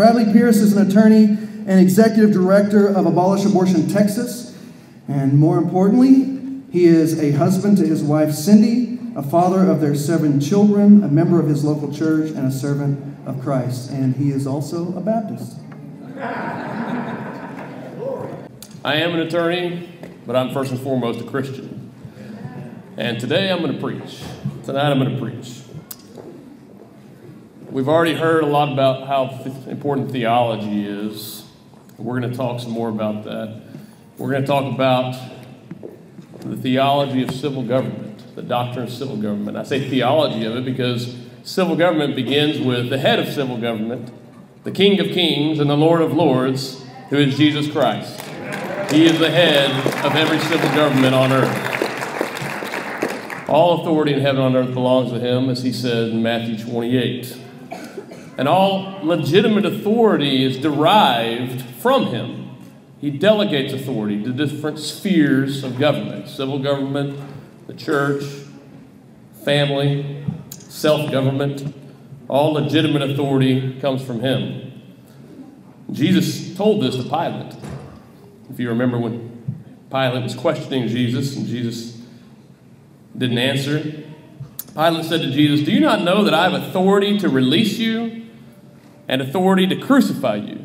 Bradley Pierce is an attorney and executive director of Abolish Abortion Texas. And more importantly, he is a husband to his wife Cindy, a father of their seven children, a member of his local church, and a servant of Christ. And he is also a Baptist. I am an attorney, but I'm first and foremost a Christian. And today I'm going to preach. Tonight I'm going to preach. We've already heard a lot about how important theology is. We're going to talk some more about that. We're going to talk about the theology of civil government, the doctrine of civil government. I say theology of it because civil government begins with the head of civil government, the King of Kings and the Lord of Lords, who is Jesus Christ. He is the head of every civil government on earth. All authority in heaven and on earth belongs to him, as he said in Matthew 28. And all legitimate authority is derived from him. He delegates authority to different spheres of government civil government, the church, family, self government. All legitimate authority comes from him. Jesus told this to Pilate. If you remember when Pilate was questioning Jesus and Jesus didn't answer, Pilate said to Jesus, Do you not know that I have authority to release you and authority to crucify you.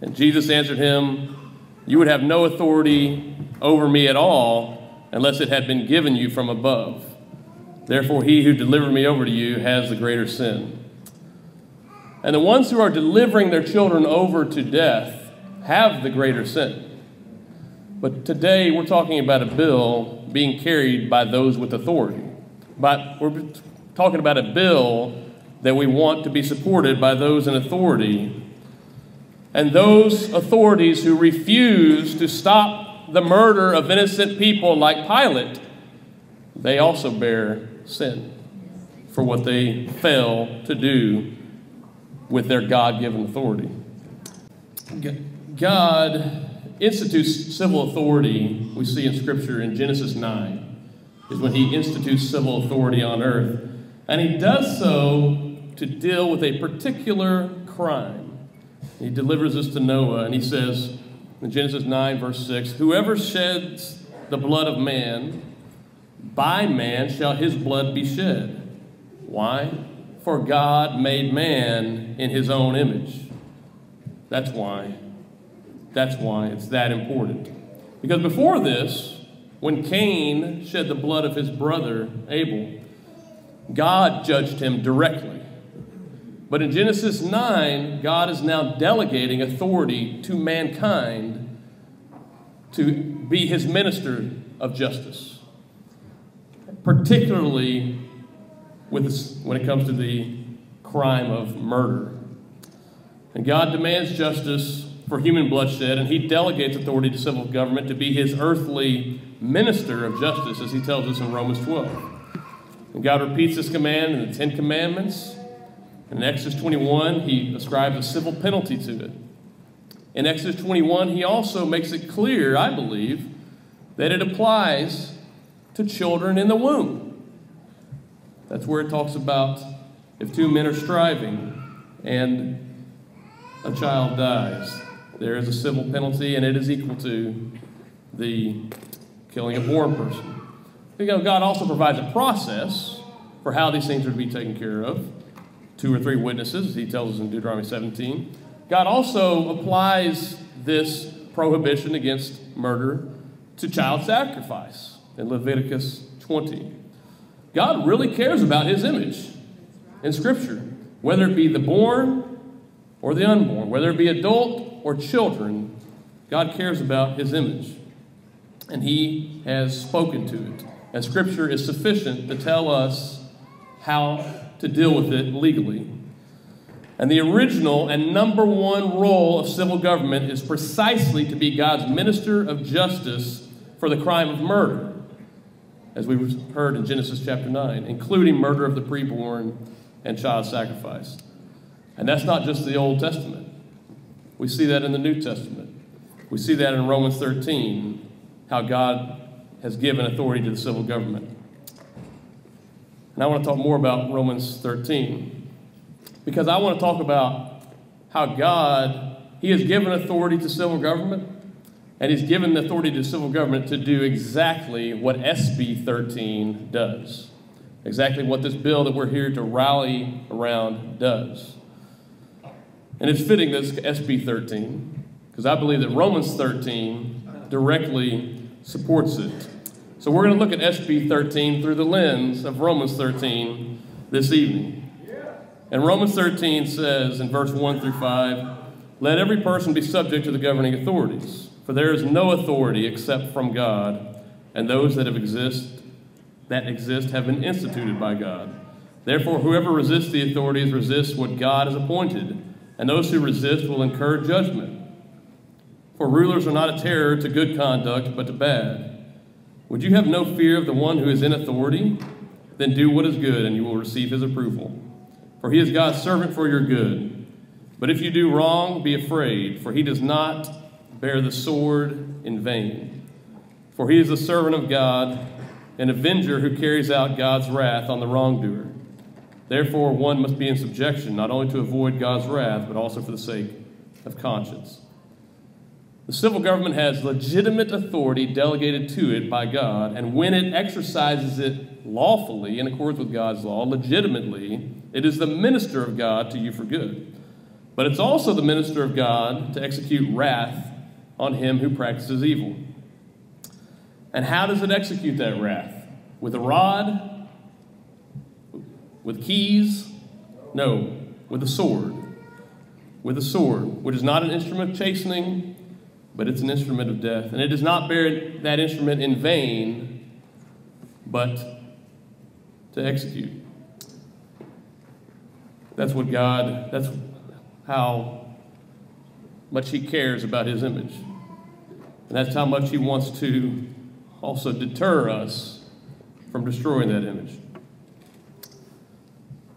And Jesus answered him, You would have no authority over me at all unless it had been given you from above. Therefore, he who delivered me over to you has the greater sin. And the ones who are delivering their children over to death have the greater sin. But today we're talking about a bill being carried by those with authority. But we're talking about a bill that we want to be supported by those in authority. And those authorities who refuse to stop the murder of innocent people like Pilate, they also bear sin for what they fail to do with their God given authority. God institutes civil authority, we see in Scripture in Genesis 9, is when he institutes civil authority on earth. And he does so to deal with a particular crime. He delivers this to Noah, and he says in Genesis 9, verse 6 Whoever sheds the blood of man, by man shall his blood be shed. Why? For God made man in his own image. That's why. That's why it's that important. Because before this, when Cain shed the blood of his brother Abel, God judged him directly. But in Genesis 9, God is now delegating authority to mankind to be his minister of justice, particularly with when it comes to the crime of murder. And God demands justice for human bloodshed, and he delegates authority to civil government to be his earthly minister of justice, as he tells us in Romans 12. And God repeats this command in the Ten Commandments in Exodus 21, he ascribes a civil penalty to it. In Exodus 21, he also makes it clear, I believe, that it applies to children in the womb. That's where it talks about if two men are striving and a child dies, there is a civil penalty and it is equal to the killing a born person. You know, God also provides a process for how these things are to be taken care of two or three witnesses, as he tells us in Deuteronomy 17. God also applies this prohibition against murder to child sacrifice in Leviticus 20. God really cares about his image in Scripture, whether it be the born or the unborn, whether it be adult or children, God cares about his image. And he has spoken to it. And Scripture is sufficient to tell us how to deal with it legally. And the original and number one role of civil government is precisely to be God's minister of justice for the crime of murder, as we heard in Genesis chapter 9, including murder of the preborn and child sacrifice. And that's not just the Old Testament. We see that in the New Testament. We see that in Romans 13, how God has given authority to the civil government. And I want to talk more about Romans 13 because I want to talk about how God, He has given authority to civil government, and He's given the authority to civil government to do exactly what SB 13 does. Exactly what this bill that we're here to rally around does. And it's fitting this SB 13, because I believe that Romans 13 directly supports it. So we're going to look at SB 13 through the lens of Romans 13 this evening. And Romans 13 says in verse 1 through 5 Let every person be subject to the governing authorities, for there is no authority except from God, and those that have exist that exist have been instituted by God. Therefore, whoever resists the authorities resists what God has appointed, and those who resist will incur judgment. For rulers are not a terror to good conduct, but to bad. Would you have no fear of the one who is in authority? Then do what is good, and you will receive his approval for he is God's servant for your good. But if you do wrong, be afraid, for he does not bear the sword in vain. For he is the servant of God, an avenger who carries out God's wrath on the wrongdoer. Therefore, one must be in subjection, not only to avoid God's wrath, but also for the sake of conscience. The civil government has legitimate authority delegated to it by God, and when it exercises it lawfully in accordance with God's law, legitimately, it is the minister of God to you for good. But it's also the minister of God to execute wrath on him who practices evil. And how does it execute that wrath? With a rod? With keys? No, with a sword. With a sword, which is not an instrument of chastening, but it's an instrument of death. And it does not bear that instrument in vain, but to execute. That's what God, that's how much He cares about His image. And that's how much He wants to also deter us from destroying that image.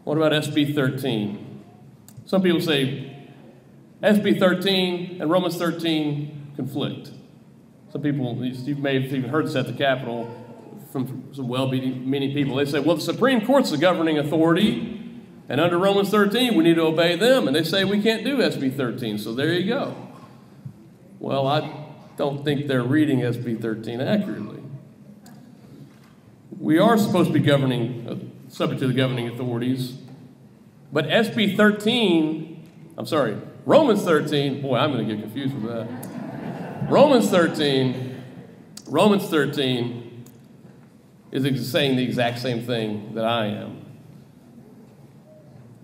What about SB 13? Some people say SB 13 and Romans 13 conflict. Some people, you may have even heard this at the Capitol from some well meaning people. They say, well, the Supreme Court's the governing authority, and under Romans 13, we need to obey them. And they say we can't do SB 13. So there you go. Well, I don't think they're reading SB 13 accurately. We are supposed to be governing, uh, subject to the governing authorities. But SB 13, I'm sorry, Romans 13, boy, I'm going to get confused with that. Romans 13, Romans 13 is saying the exact same thing that I am.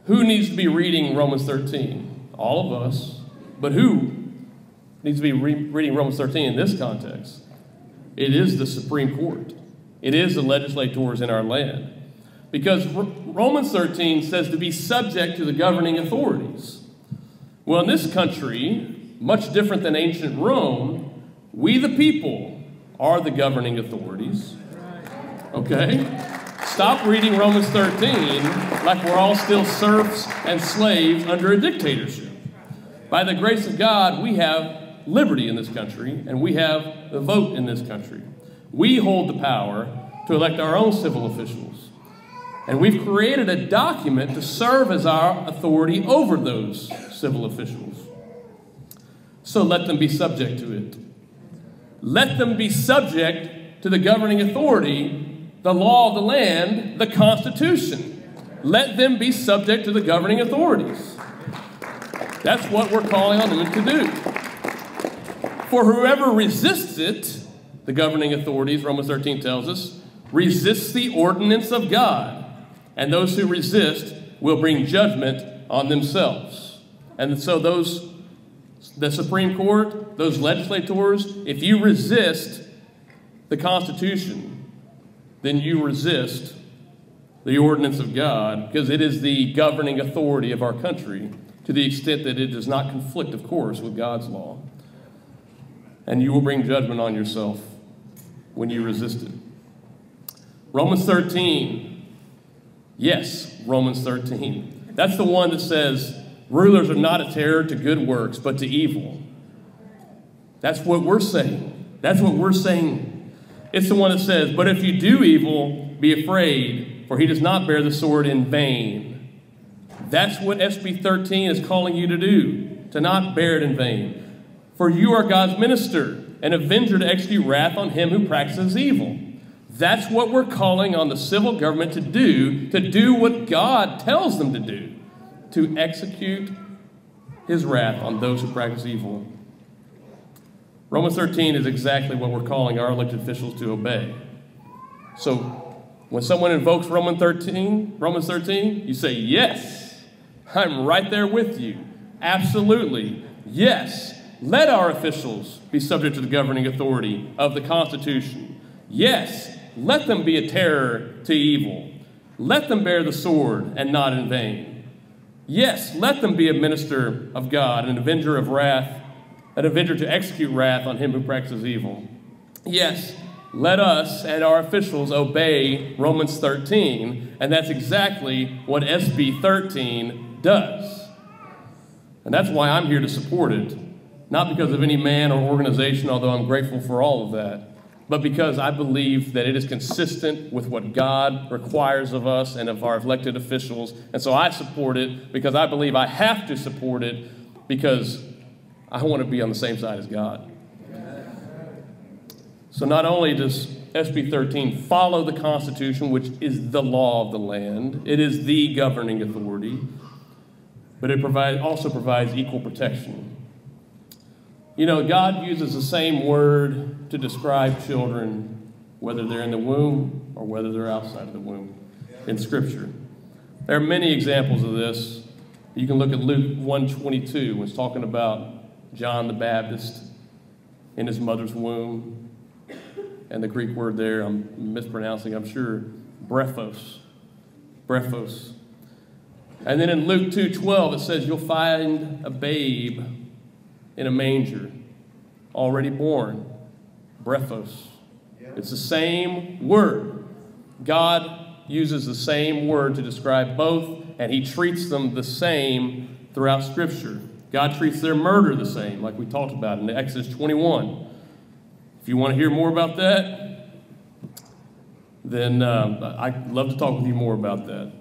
Who needs to be reading Romans 13? All of us. But who needs to be re- reading Romans 13 in this context? It is the Supreme Court, it is the legislators in our land. Because Romans 13 says to be subject to the governing authorities. Well, in this country, much different than ancient Rome, we the people are the governing authorities. Okay? Stop reading Romans 13 like we're all still serfs and slaves under a dictatorship. By the grace of God, we have liberty in this country and we have the vote in this country. We hold the power to elect our own civil officials. And we've created a document to serve as our authority over those civil officials. So let them be subject to it. Let them be subject to the governing authority the law of the land, the Constitution. Let them be subject to the governing authorities. That's what we're calling on them to do. For whoever resists it, the governing authorities, Romans 13 tells us, resists the ordinance of God. And those who resist will bring judgment on themselves. And so, those, the Supreme Court, those legislators, if you resist the Constitution, then you resist the ordinance of God because it is the governing authority of our country to the extent that it does not conflict, of course, with God's law. And you will bring judgment on yourself when you resist it. Romans 13. Yes, Romans 13. That's the one that says rulers are not a terror to good works, but to evil. That's what we're saying. That's what we're saying it's the one that says, But if you do evil, be afraid, for he does not bear the sword in vain. That's what SB 13 is calling you to do, to not bear it in vain. For you are God's minister, an avenger to execute wrath on him who practices evil. That's what we're calling on the civil government to do, to do what God tells them to do, to execute his wrath on those who practice evil. Romans 13 is exactly what we're calling our elected officials to obey. So when someone invokes Romans 13, Romans 13, you say, Yes, I'm right there with you. Absolutely. Yes, let our officials be subject to the governing authority of the Constitution. Yes, let them be a terror to evil. Let them bear the sword and not in vain. Yes, let them be a minister of God, an avenger of wrath, an avenger to execute wrath on him who practices evil. Yes, let us and our officials obey Romans 13, and that's exactly what SB 13 does. And that's why I'm here to support it not because of any man or organization, although I'm grateful for all of that, but because I believe that it is consistent with what God requires of us and of our elected officials. And so I support it because I believe I have to support it because I want to be on the same side as God. So not only does SB 13 follow the Constitution, which is the law of the land, it is the governing authority, but it provide, also provides equal protection. You know, God uses the same word to describe children, whether they're in the womb or whether they're outside of the womb in Scripture. There are many examples of this. You can look at Luke 122 when it's talking about John the Baptist in his mother's womb. And the Greek word there, I'm mispronouncing, I'm sure, brephos. Brephos. And then in Luke 2:12 it says you'll find a babe in a manger, already born, brephos. It's the same word. God uses the same word to describe both, and he treats them the same throughout Scripture. God treats their murder the same, like we talked about in Exodus 21. If you want to hear more about that, then uh, I'd love to talk with you more about that.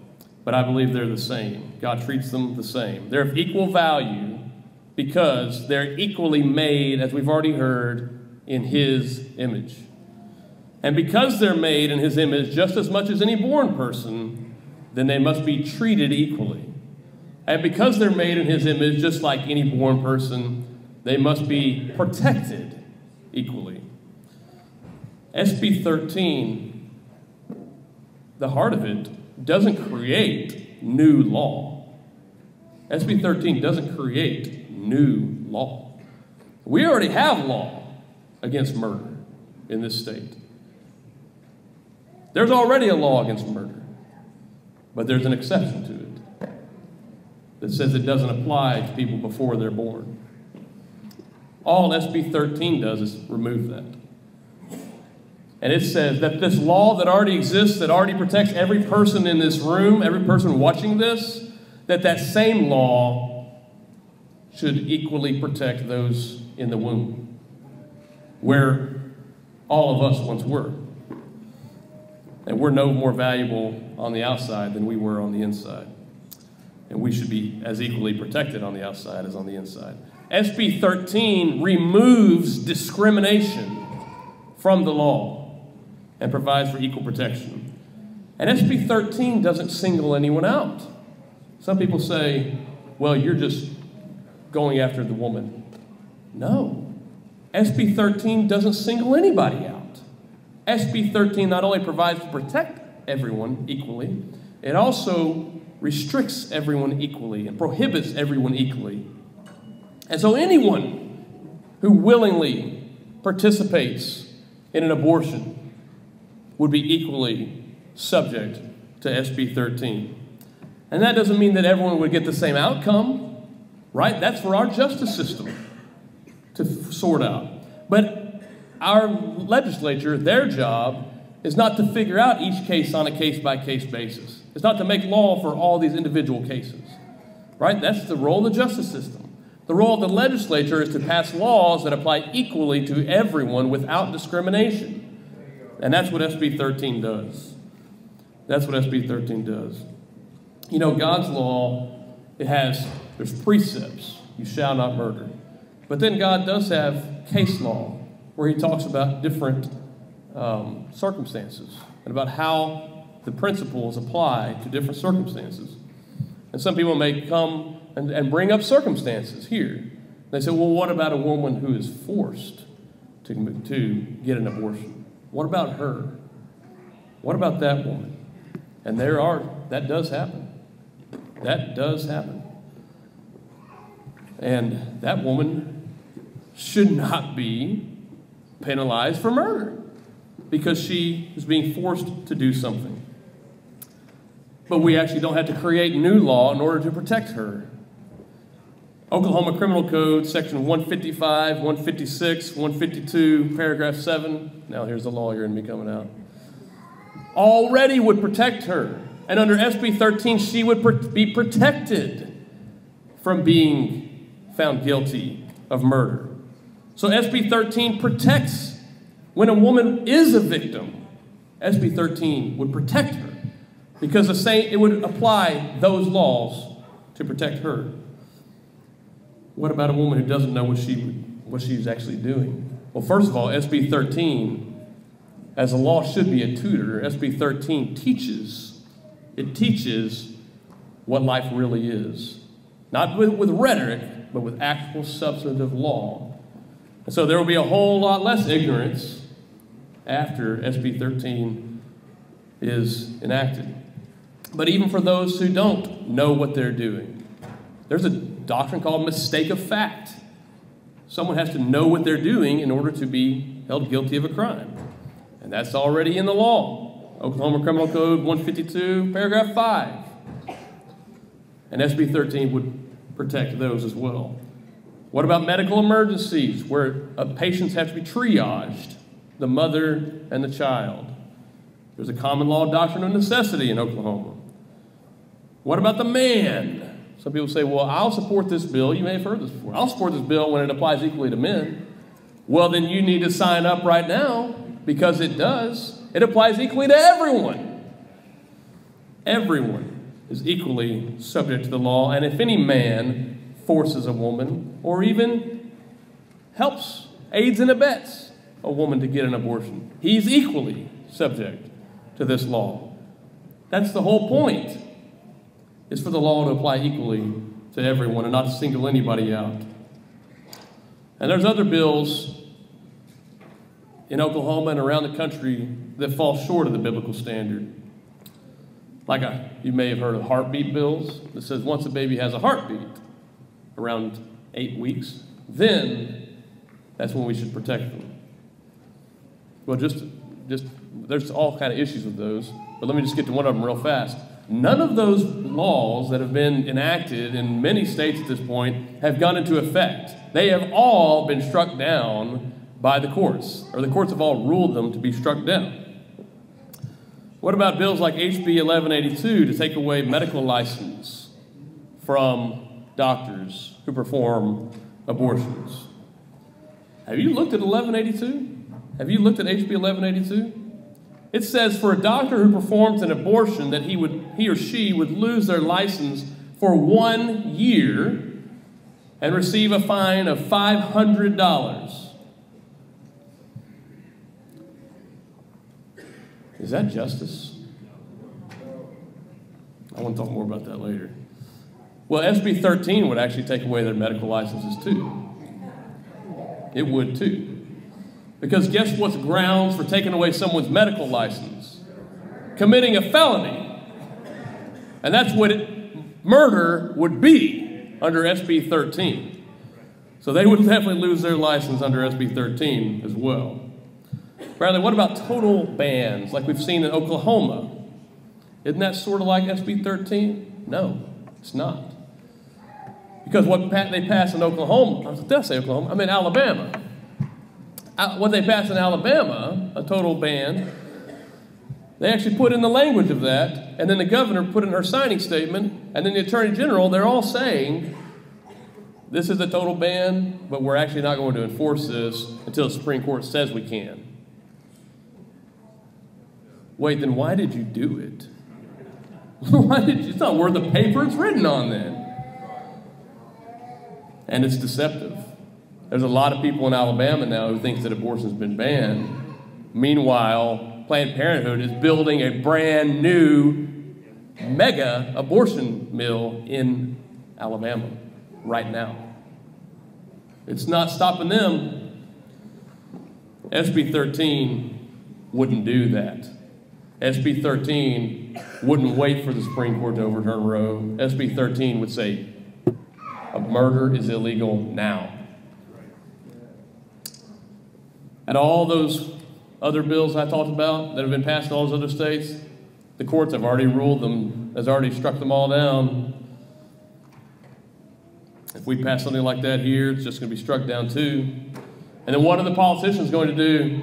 But I believe they're the same. God treats them the same. They're of equal value because they're equally made, as we've already heard, in His image. And because they're made in His image just as much as any born person, then they must be treated equally. And because they're made in His image just like any born person, they must be protected equally. SB 13, the heart of it, doesn't create new law. SB 13 doesn't create new law. We already have law against murder in this state. There's already a law against murder, but there's an exception to it that says it doesn't apply to people before they're born. All SB 13 does is remove that. And it says that this law that already exists, that already protects every person in this room, every person watching this, that that same law should equally protect those in the womb, where all of us once were. And we're no more valuable on the outside than we were on the inside. And we should be as equally protected on the outside as on the inside. SB 13 removes discrimination from the law and provides for equal protection. And SB 13 doesn't single anyone out. Some people say, well, you're just going after the woman. No. SB 13 doesn't single anybody out. SB 13 not only provides to protect everyone equally, it also restricts everyone equally and prohibits everyone equally. And so anyone who willingly participates in an abortion would be equally subject to SB 13. And that doesn't mean that everyone would get the same outcome right? That's for our justice system to sort out. But our legislature, their job is not to figure out each case on a case by case basis. It's not to make law for all these individual cases, right? That's the role of the justice system. The role of the legislature is to pass laws that apply equally to everyone without discrimination. And that's what SB 13 does. That's what SB 13 does. You know, God's law it has, there's precepts. You shall not murder. But then God does have case law where he talks about different um, circumstances and about how the principles apply to different circumstances. And some people may come and, and bring up circumstances here. They say, well, what about a woman who is forced to, to get an abortion? What about her? What about that woman? And there are, that does happen. That does happen. And that woman should not be penalized for murder because she is being forced to do something. But we actually don't have to create new law in order to protect her. Oklahoma Criminal Code, section 155, 156, 152, paragraph 7. Now, here's the lawyer in me coming out. Already would protect her. And under SB 13, she would be protected from being found guilty of murder. So SB 13 protects when a woman is a victim. SB 13 would protect her because the same, it would apply those laws to protect her. What about a woman who doesn't know what, she, what she's actually doing? Well, first of all, SB 13, as a law should be a tutor, SB 13 teaches, it teaches what life really is. Not with, with rhetoric, but with actual substantive law. And so there will be a whole lot less ignorance after SB 13 is enacted. But even for those who don't know what they're doing, there's a doctrine called mistake of fact. Someone has to know what they're doing in order to be held guilty of a crime. And that's already in the law. Oklahoma Criminal Code 152, paragraph 5. And SB 13 would protect those as well. What about medical emergencies where uh, patients have to be triaged, the mother and the child? There's a common law doctrine of necessity in Oklahoma. What about the man? Some people say, well, I'll support this bill. You may have heard this before. I'll support this bill when it applies equally to men. Well, then you need to sign up right now because it does. It applies equally to everyone. Everyone is equally subject to the law. And if any man forces a woman or even helps, aids, and abets a woman to get an abortion. He's equally subject to this law. That's the whole point, is for the law to apply equally to everyone and not to single anybody out. And there's other bills in Oklahoma and around the country that fall short of the biblical standard. Like a, you may have heard of heartbeat bills that says once a baby has a heartbeat, around eight weeks, then that's when we should protect them. Well, just, just there's all kind of issues with those, but let me just get to one of them real fast. None of those laws that have been enacted in many states at this point have gone into effect. They have all been struck down by the courts, or the courts have all ruled them to be struck down. What about bills like HB 1182 to take away medical license from doctors who perform abortions. Have you looked at 1182? Have you looked at HB 1182? It says for a doctor who performs an abortion that he would he or she would lose their license for 1 year and receive a fine of $500. Is that justice? I want to talk more about that later. Well, SB 13 would actually take away their medical licenses too. It would too. Because guess what's grounds for taking away someone's medical license? Committing a felony. And that's what it, murder would be under SB 13. So they would definitely lose their license under SB 13 as well. Bradley, what about total bans like we've seen in Oklahoma? Isn't that sort of like SB 13? No, it's not. Because what they passed in Oklahoma, I was say Oklahoma, I mean Alabama. Uh, what they passed in Alabama, a total ban, they actually put in the language of that, and then the governor put in her signing statement, and then the attorney general, they're all saying, this is a total ban, but we're actually not going to enforce this until the Supreme Court says we can. Wait, then why did you do it? why did you? It's not worth the paper it's written on then. and it's deceptive. There's a lot of people in Alabama now who think that abortion's been banned. Meanwhile, Planned Parenthood is building a brand new mega abortion mill in Alabama right now. It's not stopping them. SB 13 wouldn't do that. SB 13 wouldn't wait for the Supreme Court to overturn Roe. SB 13 would say, a murder is illegal now. And all those other bills I talked about that have been passed in all those other states, the courts have already ruled them, has already struck them all down. If we pass something like that here, it's just going to be struck down too. And then what are the politicians going to do?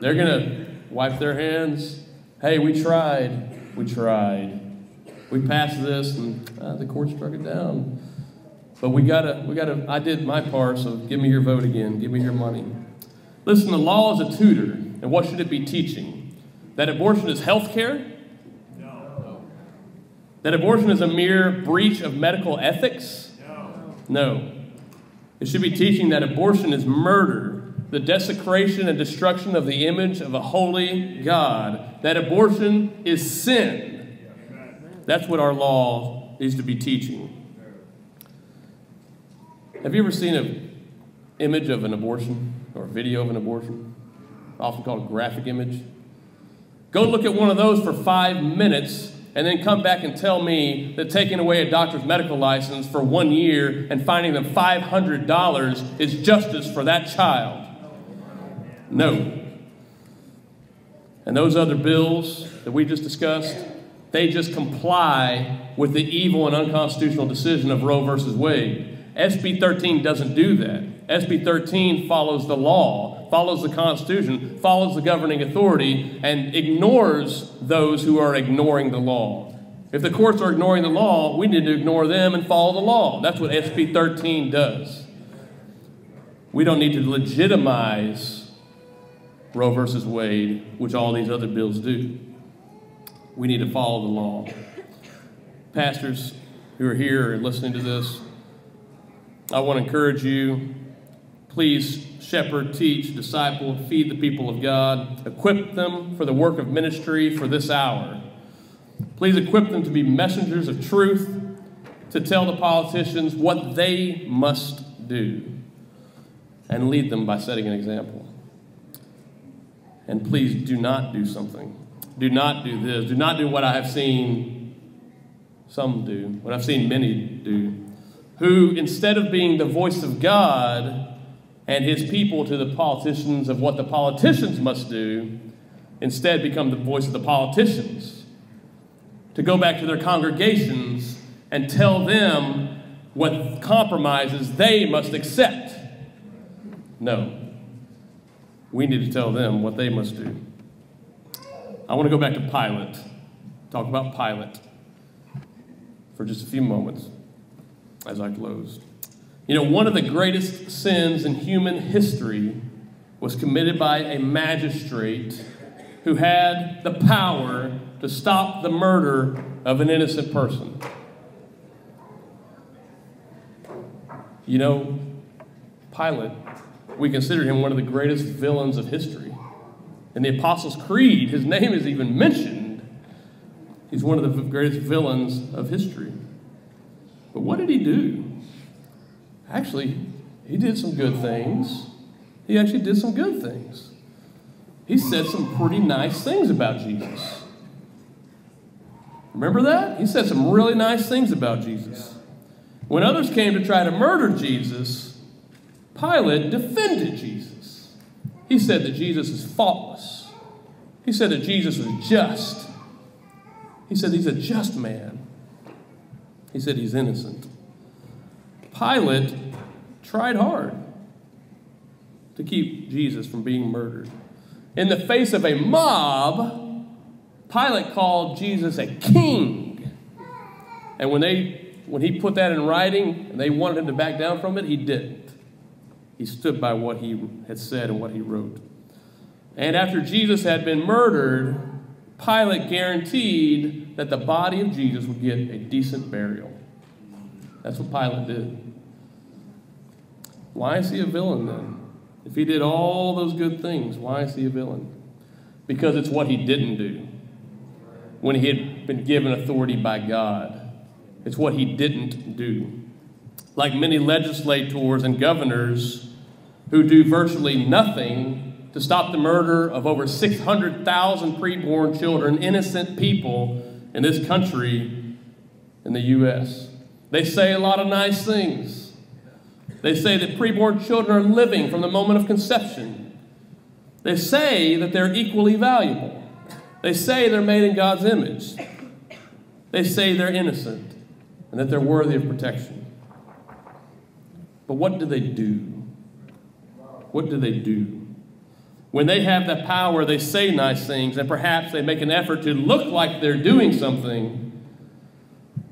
They're going to wipe their hands. Hey, we tried. We tried. We passed this, and uh, the court struck it down. But we gotta, we gotta. I did my part, so give me your vote again. Give me your money. Listen, the law is a tutor, and what should it be teaching? That abortion is health care? No. That abortion is a mere breach of medical ethics? No. No. It should be teaching that abortion is murder, the desecration and destruction of the image of a holy God. That abortion is sin. That's what our law needs to be teaching. Have you ever seen an image of an abortion or a video of an abortion? Often called a graphic image. Go look at one of those for five minutes and then come back and tell me that taking away a doctor's medical license for one year and finding them $500 is justice for that child. No. And those other bills that we just discussed, they just comply with the evil and unconstitutional decision of Roe versus Wade. SB 13 doesn't do that. SB 13 follows the law, follows the Constitution, follows the governing authority, and ignores those who are ignoring the law. If the courts are ignoring the law, we need to ignore them and follow the law. That's what SB 13 does. We don't need to legitimize Roe versus Wade, which all these other bills do. We need to follow the law. Pastors who are here and listening to this, I want to encourage you please shepherd, teach, disciple, feed the people of God, equip them for the work of ministry for this hour. Please equip them to be messengers of truth, to tell the politicians what they must do, and lead them by setting an example. And please do not do something. Do not do this. Do not do what I have seen some do, what I've seen many do who, instead of being the voice of God and his people to the politicians of what the politicians must do, instead become the voice of the politicians. To go back to their congregations and tell them what compromises they must accept. No. We need to tell them what they must do. I want to go back to Pilate, talk about Pilate for just a few moments as I close. You know, one of the greatest sins in human history was committed by a magistrate who had the power to stop the murder of an innocent person. You know, Pilate, we consider him one of the greatest villains of history. In the Apostles' Creed, his name is even mentioned. He's one of the greatest villains of history. But what did he do? Actually, he did some good things. He actually did some good things. He said some pretty nice things about Jesus. Remember that? He said some really nice things about Jesus. When others came to try to murder Jesus, Pilate defended Jesus. He said that Jesus is faultless. He said that Jesus is just. He said he's a just man. He said he's innocent. Pilate tried hard to keep Jesus from being murdered. In the face of a mob, Pilate called Jesus a king. And when they when he put that in writing and they wanted him to back down from it, he didn't. He stood by what he had said and what he wrote. And after Jesus had been murdered, Pilate guaranteed that the body of Jesus would get a decent burial. That's what Pilate did. Why is he a villain then? If he did all those good things, why is he a villain? Because it's what he didn't do when he had been given authority by God. It's what he didn't do. Like many legislators and governors who do virtually nothing to stop the murder of over 600,000 preborn children, innocent people in this country, in the U.S. They say a lot of nice things. They say that preborn children are living from the moment of conception. They say that they're equally valuable. They say they're made in God's image. They say they're innocent and that they're worthy of protection. But what do they do? What do they do? When they have that power, they say nice things, and perhaps they make an effort to look like they're doing something.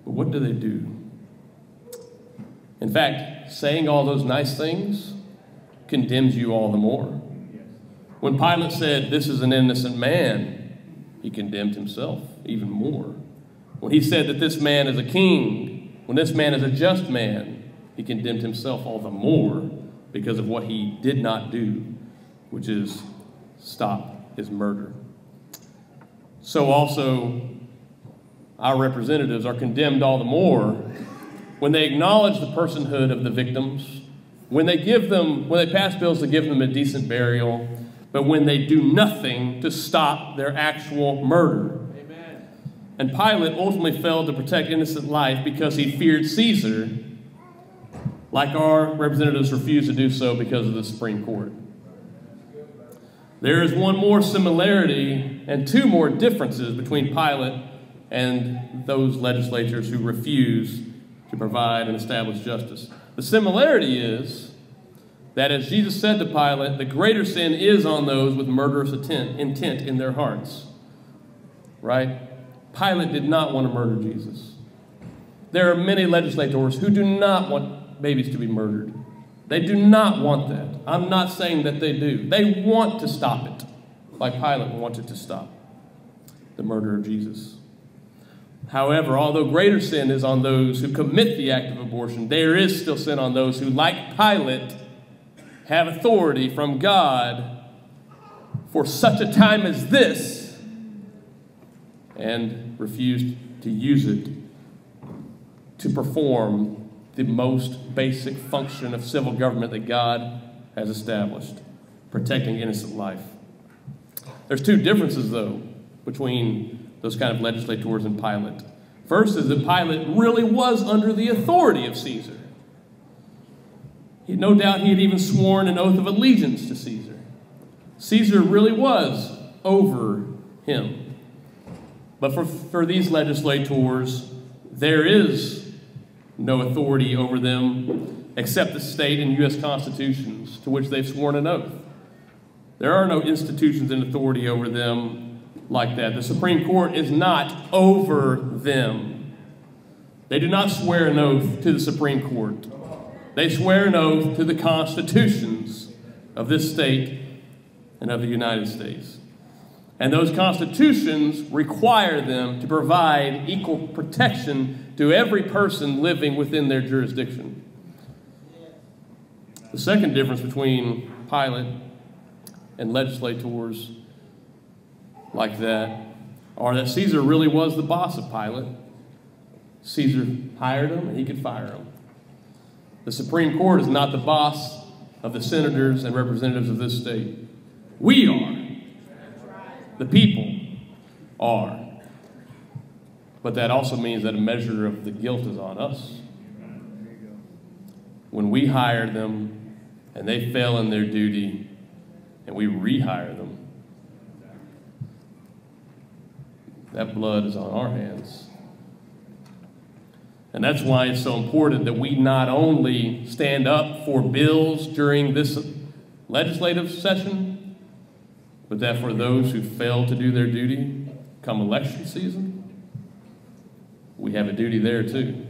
But what do they do? In fact, saying all those nice things condemns you all the more. When Pilate said, This is an innocent man, he condemned himself even more. When he said that this man is a king, when this man is a just man, he condemned himself all the more because of what he did not do, which is stop his murder. So also, our representatives are condemned all the more when they acknowledge the personhood of the victims, when they give them, when they pass bills to give them a decent burial, but when they do nothing to stop their actual murder. Amen. And Pilate ultimately failed to protect innocent life because he feared Caesar like our representatives refuse to do so because of the Supreme Court. There is one more similarity and two more differences between Pilate and those legislatures who refuse to provide and establish justice. The similarity is that, as Jesus said to Pilate, the greater sin is on those with murderous intent, intent in their hearts. Right? Pilate did not want to murder Jesus. There are many legislators who do not want babies to be murdered. They do not want that. I'm not saying that they do. They want to stop it, like Pilate wanted to stop the murder of Jesus. However, although greater sin is on those who commit the act of abortion, there is still sin on those who, like Pilate, have authority from God for such a time as this and refuse to use it to perform the most basic function of civil government that God has established protecting innocent life. There's two differences, though, between those kind of legislators and Pilate. First is that Pilate really was under the authority of Caesar. He, no doubt he had even sworn an oath of allegiance to Caesar. Caesar really was over him. But for, for these legislators, there is no authority over them except the state and U.S. constitutions to which they've sworn an oath. There are no institutions and authority over them like that. The Supreme Court is not over them. They do not swear an oath to the Supreme Court. They swear an oath to the constitutions of this state and of the United States. And those constitutions require them to provide equal protection to every person living within their jurisdiction. The second difference between Pilate and legislators like that are that Caesar really was the boss of Pilate. Caesar hired him and he could fire him. The Supreme Court is not the boss of the senators and representatives of this state. We are. The people are. But that also means that a measure of the guilt is on us. When we hire them and they fail in their duty and we rehire them, that blood is on our hands. And that's why it's so important that we not only stand up for bills during this legislative session, but that for those who fail to do their duty come election season, we have a duty there too.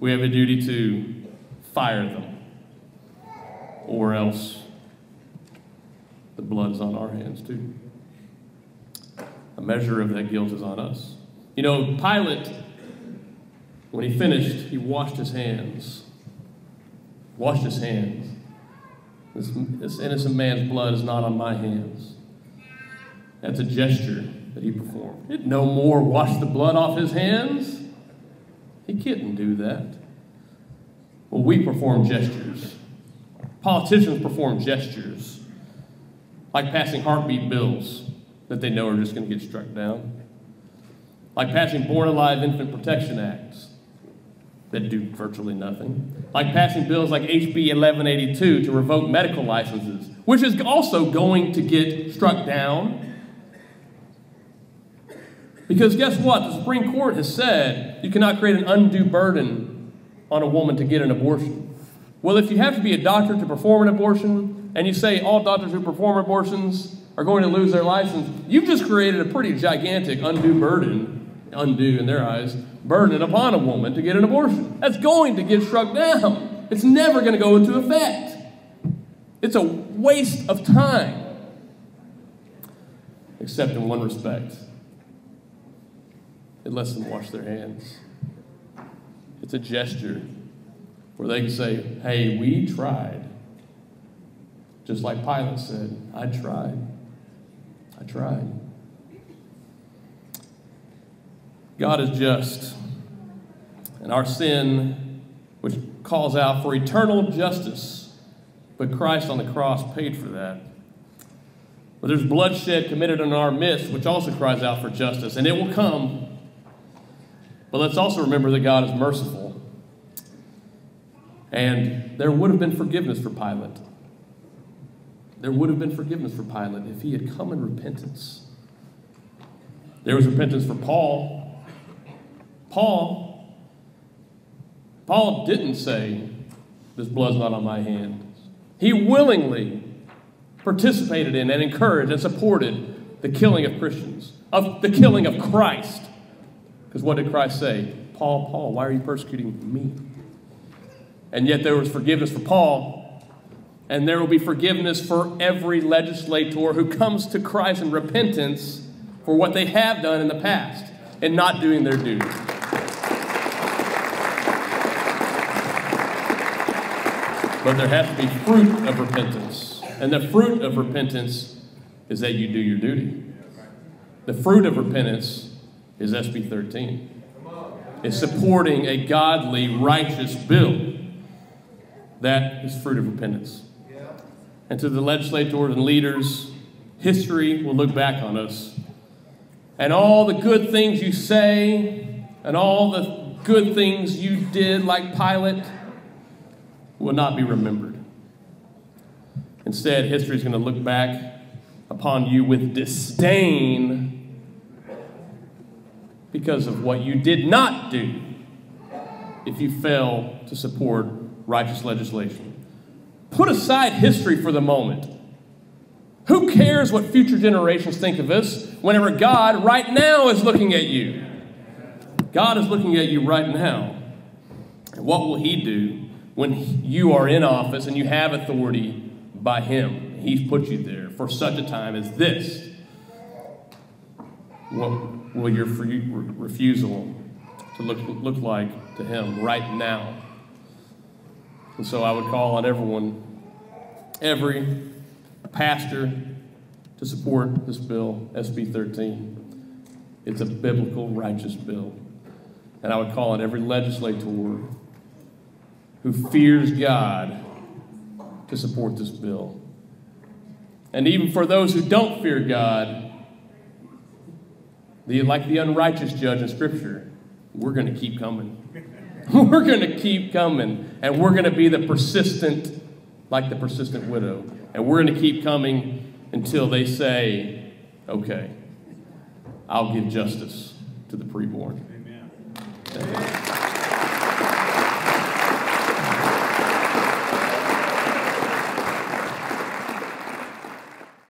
We have a duty to fire them, or else the blood is on our hands too. A measure of that guilt is on us. You know, Pilate, when he finished, he washed his hands washed his hands. This, this innocent man's blood is not on my hands. That's a gesture that he performed. It no more washed the blood off his hands. He couldn't do that. Well, we perform gestures. Politicians perform gestures, like passing heartbeat bills that they know are just going to get struck down, like passing Born Alive Infant Protection Acts that do virtually nothing, like passing bills like HB 1182 to revoke medical licenses, which is also going to get struck down. Because guess what? The Supreme Court has said you cannot create an undue burden on a woman to get an abortion. Well, if you have to be a doctor to perform an abortion, and you say all doctors who perform abortions are going to lose their license, you've just created a pretty gigantic undue burden, undue in their eyes, burden upon a woman to get an abortion. That's going to get struck down. It's never going to go into effect. It's a waste of time. Except in one respect it lets them wash their hands. It's a gesture where they can say, Hey, we tried. Just like Pilate said, I tried. I tried. God is just, and our sin, which calls out for eternal justice, but Christ on the cross paid for that. But there's bloodshed committed in our midst, which also cries out for justice, and it will come. But let's also remember that God is merciful. And there would have been forgiveness for Pilate. There would have been forgiveness for Pilate if he had come in repentance. There was repentance for Paul. Paul, Paul didn't say, This blood's not on my hands. He willingly participated in and encouraged and supported the killing of Christians, of the killing of Christ. Because what did Christ say? Paul, Paul, why are you persecuting me? And yet there was forgiveness for Paul, and there will be forgiveness for every legislator who comes to Christ in repentance for what they have done in the past and not doing their duty. But there has to be fruit of repentance. And the fruit of repentance is that you do your duty. The fruit of repentance is SB 13. It's supporting a godly, righteous bill. That is fruit of repentance. And to the legislators and leaders, history will look back on us. And all the good things you say, and all the good things you did, like Pilate, will not be remembered. Instead, history is going to look back upon you with disdain because of what you did not do if you fail to support righteous legislation. Put aside history for the moment. Who cares what future generations think of us whenever God right now is looking at you? God is looking at you right now. And what will He do when you are in office and you have authority by Him. He's put you there for such a time as this. What will your refusal to look, look like to Him right now? And so I would call on everyone, every pastor, to support this bill, SB 13. It's a biblical, righteous bill. And I would call on every legislator who fears God to support this bill. And even for those who don't fear God, the, like the unrighteous judge in Scripture, we're going to keep coming. we're going to keep coming. And we're going to be the persistent, like the persistent widow. And we're going to keep coming until they say, okay, I'll give justice to the preborn.